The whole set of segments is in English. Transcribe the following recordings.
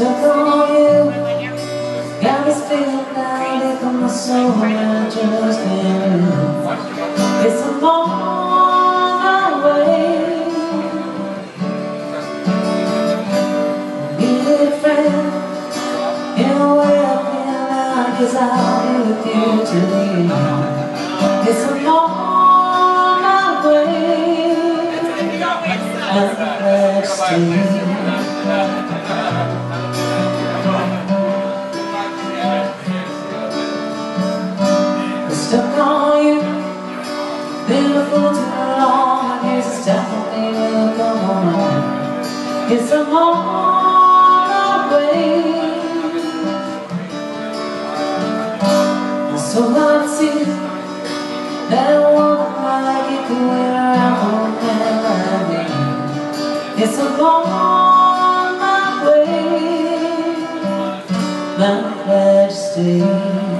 You Got this feeling deep in my soul I just can't live It's a long way. A friend In a way I feel like I'll you It's a long way A too long I guess it's time for me to come on. A way So I see That one like it wait around for a man like me It's a long way My majesty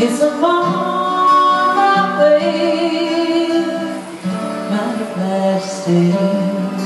It's a long way, my majesty.